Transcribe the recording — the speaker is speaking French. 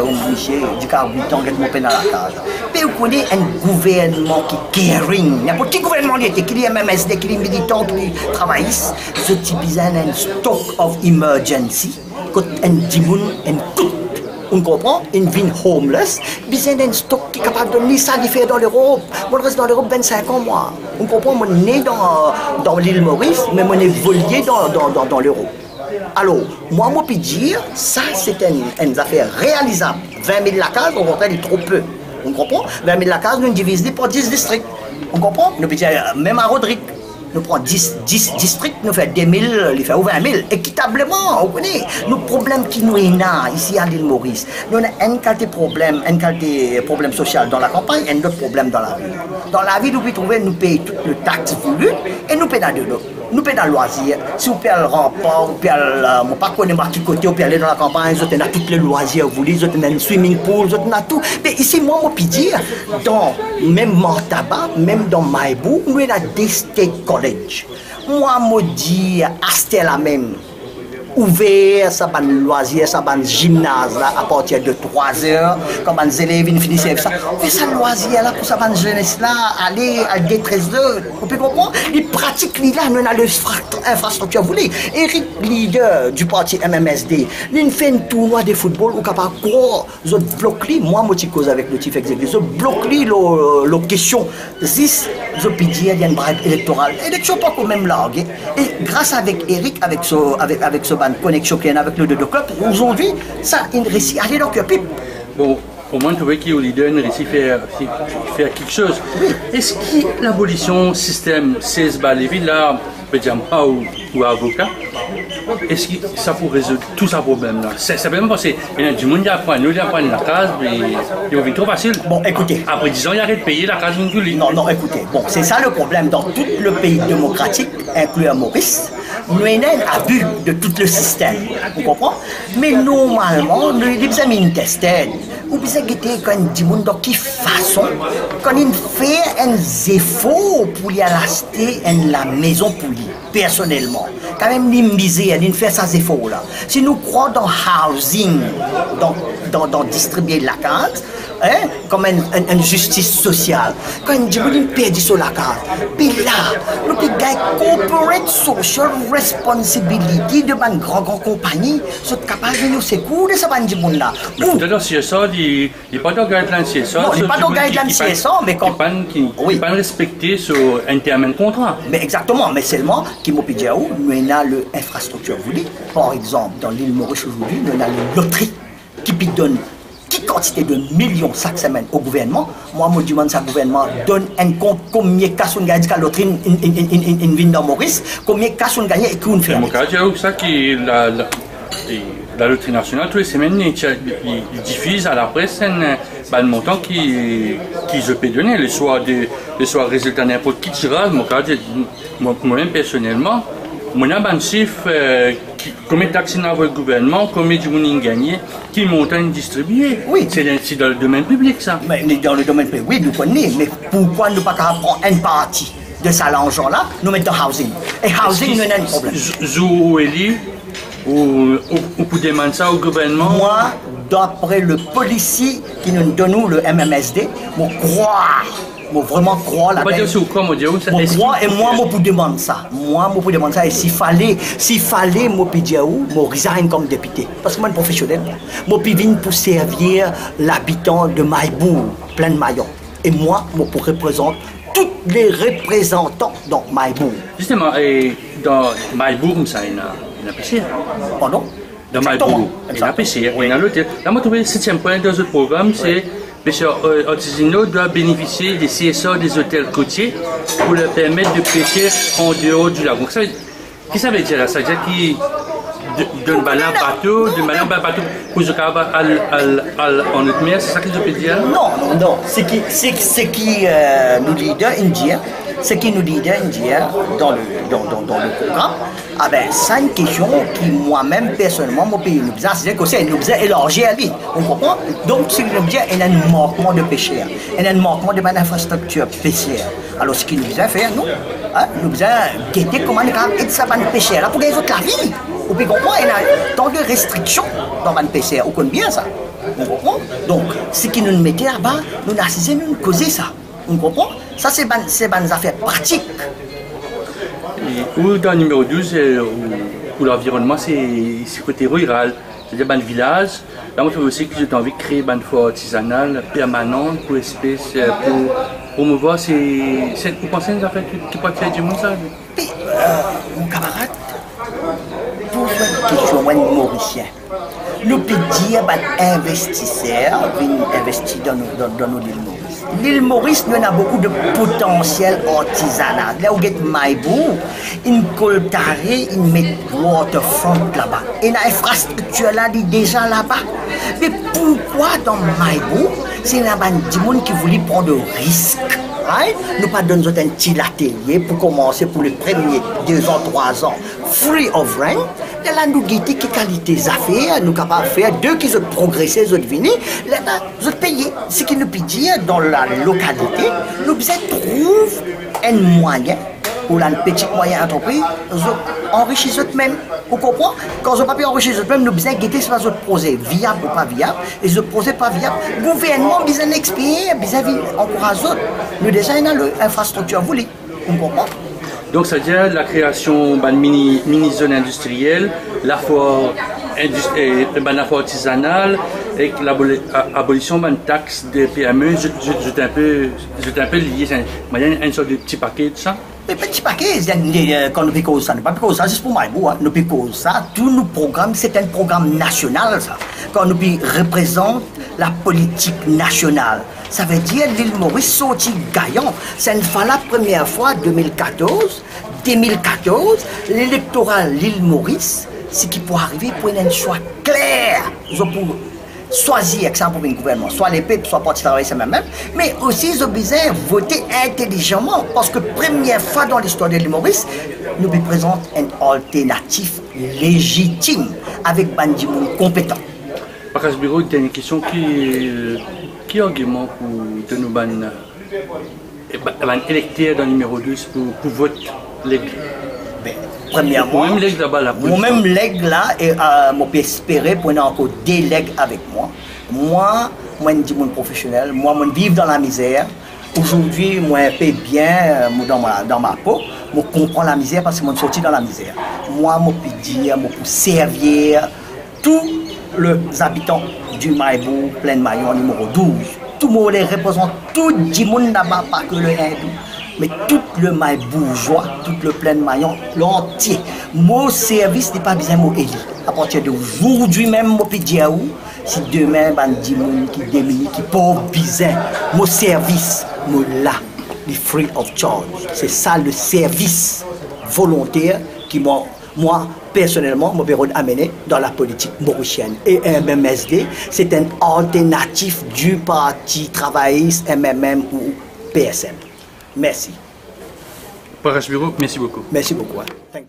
oh, monsieur, du 8 ans, mon peine à la case. Mais vous connaissez un gouvernement qui est caring. N'importe quel gouvernement il était, qui est MMSD, qui est militant, qui est travailliste. Ce type, a un stock of emergency. Quand un dimoun, un coup on comprend, une vie homeless, besoin d'un stock qui est capable de donner ça, fait dans l'Europe. Moi, je reste dans l'Europe 25 ans, moi. On comprend, moi, né dans, dans l'île Maurice, mais moi, évolué dans, dans, dans, dans l'Europe. Alors, moi, moi, puis dire, ça, c'est une, une affaire réalisable. 20 000 la case, au contraire, il est trop peu. On comprend? 20 000 la case, nous divisons par 10 districts. On comprend? Nous, dire, même à Rodrigue nous prenons 10, 10 districts, nous faisons 10 000, nous faisons 20 000, équitablement, vous connaissez. Nos problèmes qui nous sont ici à l'île Maurice, nous avons un problème, un problème social dans la campagne un autre problème dans la ville. Dans la ville, nous pouvons trouver, nous payons toutes les taxes voulues et nous payons de l'autre nous payons dans le loisir. Si vous payez le rempart, vous le. Je ne pas connaître qui côté, vous aller dans la campagne, vous avez tous les loisirs, vous avez un swimming pool, vous avez tout. Mais ici, moi, je peux dire, dans même Mortaba, même dans Maïbou, nous avons des state college. Moi, je dis, c'est la même ouvert ça ban loisir ça ban gymnase là à partir de 3 heures comme les élèves finissent ça. Fait ça loisir là pour ça ban jeunesse là aller à des 13 heures. Vous pouvez comprendre? Ils pratiquent là nous avons l'infrastructure Eric leader du parti MMSD il fait un tournoi de football ou capable quoi je bloque moi moi cause avec le chief exécutif je bloque le question. 10 je peux dire il y a une bribe électorale. Élection pas quand même là et grâce avec Eric avec ce avec avec ce une connexion qu'il y a avec le deux club. Aujourd'hui, ça, il réussit à aller dans le pipe. Bon, au moins, tu vois qu'il réussit à faire, faire quelque chose. Est-ce que l'abolition système 16 balles, là, pédiamment ou, ou avocat, est-ce que ça pourrait résoudre tout ce problème-là C'est simplement parce qu'il y a du monde qui apprend, nous, qui apprend la case, mais il va trop facile. Bon, écoutez. Après 10 ans, il arrête de payer la case d'une Non, non, écoutez. Bon, c'est ça le problème dans tout le pays démocratique, inclus à Maurice nous avons abus de tout le système. Vous comprenez? Mais normalement, nous avons une testé. Vous pouvez guetter quand dit monde de quelle façon, quand il fait un effort pour y acheter la maison pour lui, personnellement. Quand même, il misère, il fait ces efforts-là. Si nous croyons dans housing, dans, dans, dans distribuer la case, hein, comme une, justice sociale. Quand on dit qu'on perd sur la carte, puis là, nous avons corporate social responsibility de une grande grande compagnie, sont capables de nous secourir bande monde là. Peut-être c'est ça, il n'est pas dans guideline CSA. Non, il n'est pas dans guideline CSA, mais quand qui oui. pas respecté sur un terme de contrat. Mais exactement, mais seulement qui m'a dit nous avons l'infrastructure voulue. Par exemple, dans l'île Maurice aujourd'hui, nous avons la loterie qui donne quantité de millions chaque semaine au gouvernement, moi, je demande ça gouvernement donne un compte combien de à l'autre ville dans Maurice, combien de cas on gagne et qu'on fait. C'est ça qui la, la, la loterie nationale, les semaines, ils, diffusent à la presse un, ben, montant qui, qui se peut donner, le soir, de, le soir résultat n'importe qui tirage, moi-même personnellement, mon un chiffre, euh, combien de taxes dans le gouvernement, combien de monde gagné, qui montagne distribué. Oui. C'est dans le domaine public, ça. Mais dans le domaine public, oui, nous connaissons, mais pourquoi nous ne pas prendre une partie de cet argent-là, nous mettons housing Et housing, nous avons un problème. Zou Eli, ou, ou, ou demander ça au gouvernement? Moi, d'après le policier qui nous donne le MMSD, je crois moi vraiment croire la moi dire croire et moi moi pour demander ça. Moi moi pour demander ça. Et s'il fallait s'il fallait moi dire où moi resign comme député. Parce que moi un professionnel moi puis venir pour servir l'habitant de Maïbou plein de maillons et moi moi pour représenter tous les représentants dans Maïbou justement et dans Maïbou ça il a une PCR pardon? Dans Maïbou il y a une y a l'hôtel. Là moi trouvé le septième point dans ce programme c'est pêcheurs euh, artisanaux doivent bénéficier des CSA des hôtels côtiers pour leur permettre de pêcher en dehors du lac. Qu'est-ce que ça veut dire Ça veut dire qu'ils d'un ballon bateau, d'un ballon bateau pour se en haute mer, c'est ça que je peux dire? Non, non, ce qui, ce qui euh, nous dit indien, ce qui nous dit indien dans le, dans, dans, dans le programme, ah ben, cinq questions qui moi-même, personnellement, mon pays nous c'est que c'est nous élargi à lui. On comprend? Donc, c'est nous il y a un manquement de y a un manquement de mon infrastructure pêcheur. Alors, ce qui nous a fait, nous, hein, nous a guetté comment on peut ça pêcheur là pour les autres la vie. Vous pouvez comprendre, il y a tant de restrictions dans le PCR. Vous connaissez bien ça On comprend? Donc, ce qui nous mettait là-bas, nous n'assisons, nous causer ça. On comprend? Ça, c'est des affaires pratiques. Et où dans le numéro 12, euh, où, où l'environnement, c'est côté rural, c'est-à-dire dans le village. Là, moi, je aussi que j'ai envie de créer une forêt artisanale permanente pour espèces, euh, pour promouvoir ces. Vous pensez ça fait qui peut faire du monde, ça? Euh, Mon camarade, pour une question, moi, mauricien. Nous investisseurs viennent investir dans nos, dans, dans nos îles Maurice. L'île Maurice, nous a beaucoup de potentiel artisanal. Là où est Maïbou, une coltarée, une met waterfront là-bas. Et l'infrastructure là, est déjà là-bas. Mais pourquoi dans Maïbou, c'est là-bas des gens qui voulaient prendre des risques Right? Nous pas donner un petit atelier pour commencer pour les premiers deux ans, trois ans, free of rent. Là, nous guider quelle qualité affaires, nous capables de faire, deux qui ont progressé, ils ont venir, là, ils ont payé. Ce qui nous peut dans la localité, nous trouver un moyen pour la petite moyenne entreprise, enrichir eux-mêmes. Vous comprenez? Quand on ne pas enrichir eux-mêmes, nous devons guetter sur notre projet viable ou pas viable. Et ce projet pas viable, le gouvernement a besoin d'expirer, besoin d'encourager autres. Nous déjà, on a l'infrastructure voulue. Vous comprenez? Donc, c'est-à-dire la création d'une mini, mini zone industrielle, la foire, la foire artisanale et l'abolition d'une taxe des PME. J'étais un peu, un peu lié, c'est une sorte de petit paquet de ça. Mais petit paquet, quand nous piquons ça, nous pas piquons ça juste pour Maïbou, hein. nous piquons ça, tous nos programmes, c'est un programme national ça. Quand nous représente la politique nationale. Ça veut dire l'île Maurice sorti gagnant. C'est une fois la première fois, 2014, 2014, l'électoral l'île Maurice, ce qui peut arriver pour un choix clair pour choisir exemple pour un gouvernement, soit les peuples, soit parti travailler c'est même, mais aussi ils ont besoin de voter intelligemment, parce que première fois dans l'histoire de l'île Maurice, nous présente un alternatif légitime avec Bandimoun compétent. Par Bureau, une question qui, qui argument pour de nous ban, ban électeurs dans le numéro 12 pour, pour voter ben, Premièrement, moi-même leg là-bas Moi-même leg là et euh, moi espérer pour encore des legs avec moi. Moi, moi je mon professionnel, moi je vivre dans la misère. Aujourd'hui, moi je paye bien euh, dans ma, dans ma peau. Je comprends la misère parce que je suis sorti dans la misère. Moi, je peux dire, je peux servir tous les habitants du Maïbou, plein de Maillon, numéro 12. Tout le monde représente tout le monde là-bas, pas que le hindou mais tout le maille bourgeois, tout le plein maillon, l'entier. Mon service n'est pas besoin de éli. À partir d'aujourd'hui même, mon dire où, si demain, ben, dit qui démunis, qui pauvre besoin, mon service, mon là, les free of charge. C'est ça le service volontaire qui moi, moi personnellement, me permet amener dans la politique mauricienne. Et MMSD, c'est un alternatif du Parti travailliste MMM ou PSM. Merci. Parash Bureau, merci beaucoup. Merci beaucoup. Hein.